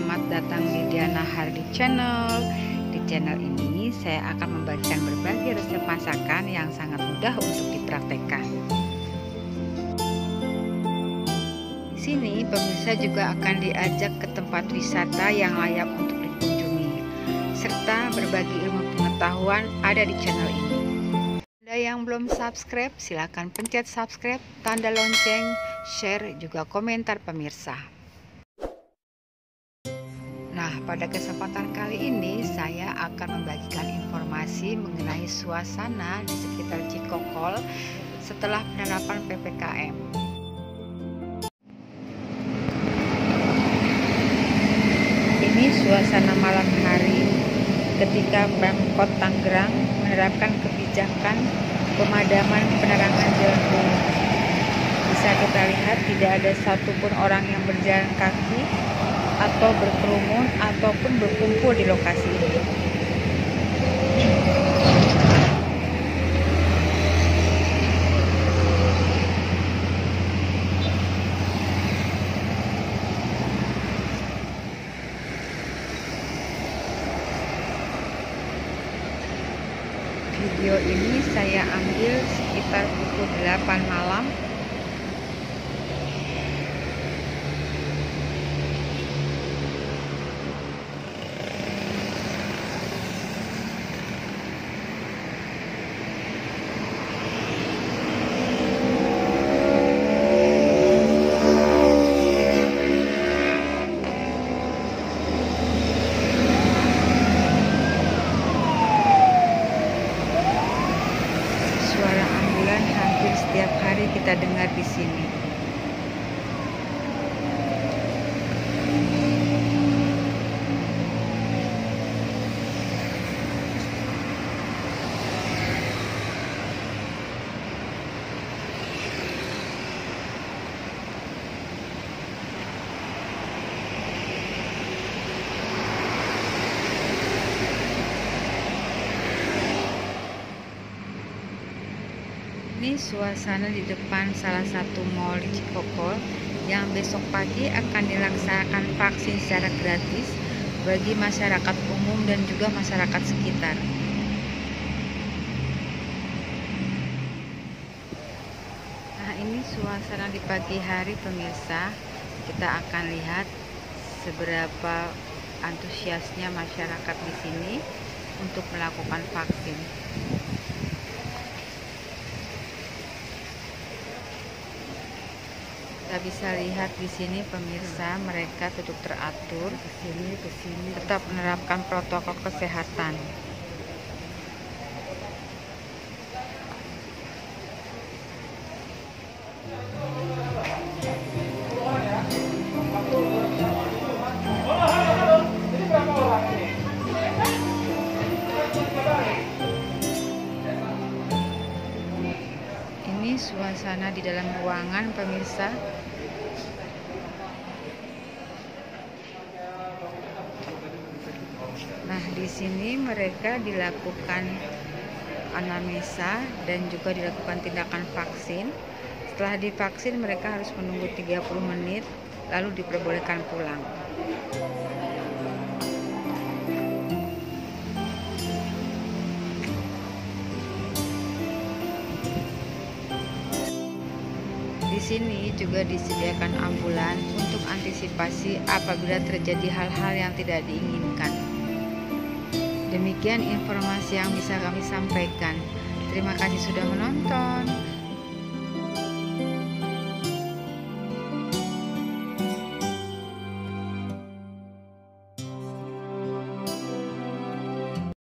Selamat datang di Diana Hardi Channel. Di channel ini saya akan membagikan berbagai resep masakan yang sangat mudah untuk dipraktekkan. Di sini pemirsa juga akan diajak ke tempat wisata yang layak untuk dikunjungi, serta berbagi ilmu pengetahuan ada di channel ini. Anda yang belum subscribe, silahkan pencet subscribe, tanda lonceng, share, juga komentar pemirsa. Pada kesempatan kali ini saya akan membagikan informasi mengenai suasana di sekitar Cikokol setelah penerapan PPKM. Ini suasana malam hari ketika Pemkot Tangerang menerapkan kebijakan pemadaman penerangan jalan umum. Bisa kita lihat tidak ada satupun orang yang berjalan kaki atau berkerumun ataupun berkumpul di lokasi ini. Video ini saya ambil sekitar pukul 8 malam suara ambulan setiap hari kita dengar di sini. Ini suasana di depan salah satu mall di Cikokol yang besok pagi akan dilaksanakan vaksin secara gratis bagi masyarakat umum dan juga masyarakat sekitar. Nah, ini suasana di pagi hari pemirsa. Kita akan lihat seberapa antusiasnya masyarakat di sini untuk melakukan vaksin. Kita bisa lihat di sini pemirsa mereka duduk teratur, ke sini ke sini tetap menerapkan protokol kesehatan. Ini suasana di dalam ruangan pemirsa. Nah, di sini mereka dilakukan anamnesa dan juga dilakukan tindakan vaksin. Setelah divaksin mereka harus menunggu 30 menit lalu diperbolehkan pulang. Di sini juga disediakan ambulan untuk antisipasi apabila terjadi hal-hal yang tidak diinginkan. Demikian informasi yang bisa kami sampaikan. Terima kasih sudah menonton.